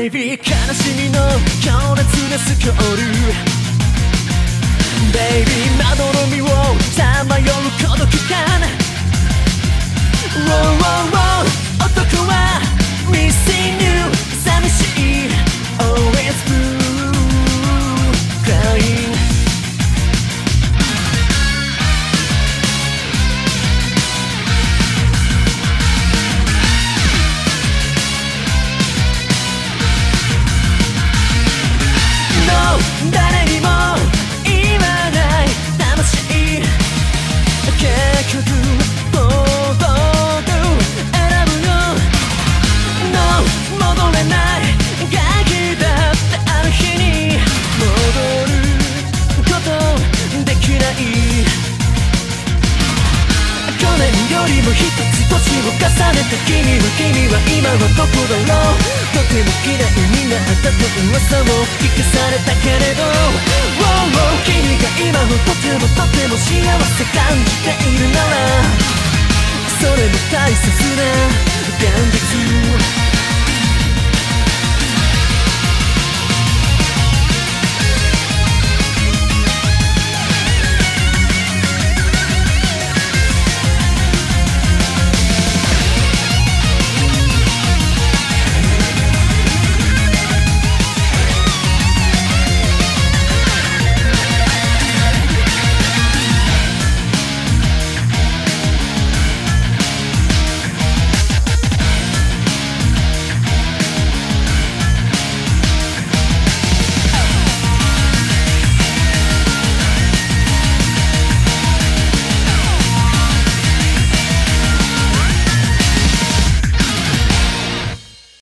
Baby 悲しみの強烈なスコール Baby まどろみをさまよう孤独感ない。去年よりも一つ年を重ねた君は君は今はどこだろう。とても嫌いになったと噂を聞かされたけれど。Wow, wow 君が今もとてもとても幸せ感じているなら。それも